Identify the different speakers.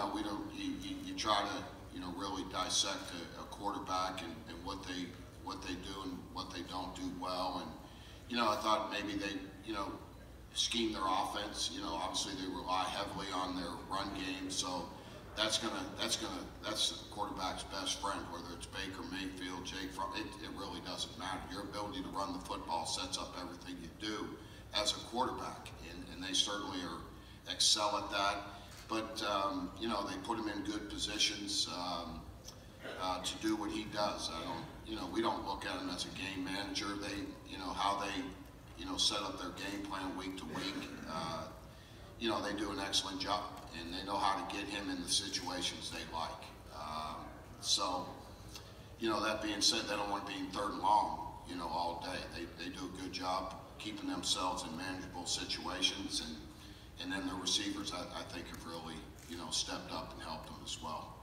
Speaker 1: know, we don't, you, you, you try to, you know, really dissect a, a quarterback and, and what they, what they do and what they don't do well. And, you know, I thought maybe they, you know, scheme their offense. You know, obviously they rely heavily on their run game, so that's gonna, that's gonna, that's the quarterback's best friend, whether it's Baker Mayfield, Jake Fromm, it, it really doesn't matter. Your ability to run the football sets up everything you do as a quarterback, and, and they certainly are excel at that. But, um, you know, they put him in good positions, um, uh, to do what he does. I don't, you know, we don't look at him as a game manager. They, you know, how they, you know, set up their game plan week to week. Uh, you know, they do an excellent job, and they know how to get him in the situations they like. Um, so, you know, that being said, they don't want to be in third and long, you know, all day. They, they do a good job keeping themselves in manageable situations, and and then the receivers, I, I think, have really, you know, stepped up and helped them as well.